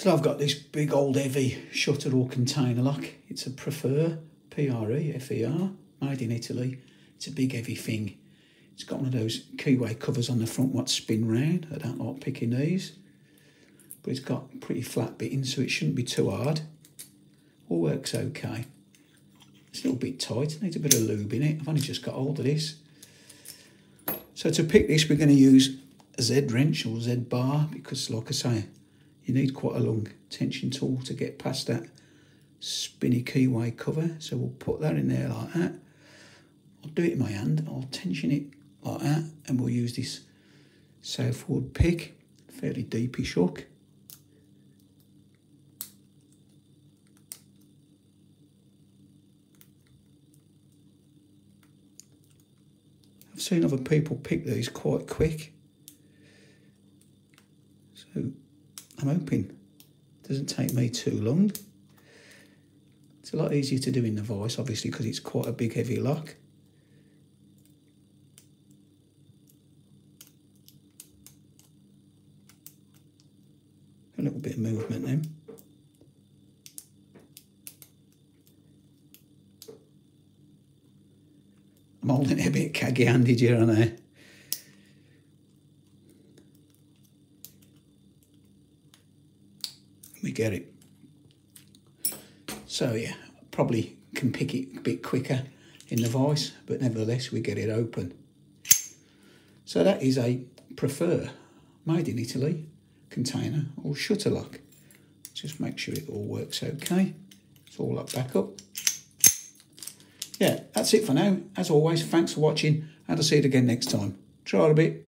So I've got this big old heavy shutter or container lock. It's a Prefer, P-R-E-F-E-R, made in Italy. It's a big heavy thing. It's got one of those keyway covers on the front what spin round. I don't like picking these. But it's got pretty flat bitting so it shouldn't be too hard. All works okay. It's a little bit tight, needs a bit of lube in it. I've only just got hold of this. So to pick this we're going to use a Z wrench or Z bar because like I say you need quite a long tension tool to get past that spinny keyway cover. So we'll put that in there like that. I'll do it in my hand. I'll tension it like that and we'll use this SouthOrd pick, fairly deepish hook. I've seen other people pick these quite quick. So I'm hoping it doesn't take me too long. It's a lot easier to do in the vice, obviously, because it's quite a big, heavy lock. A little bit of movement then. I'm holding it a bit caggy-handed here and there. We get it. So yeah, probably can pick it a bit quicker in the vice, but nevertheless we get it open. So that is a Prefer, made in Italy, container or shutter lock. Just make sure it all works okay. It's all up back up. Yeah, that's it for now. As always, thanks for watching and I'll see you again next time. Try it a bit.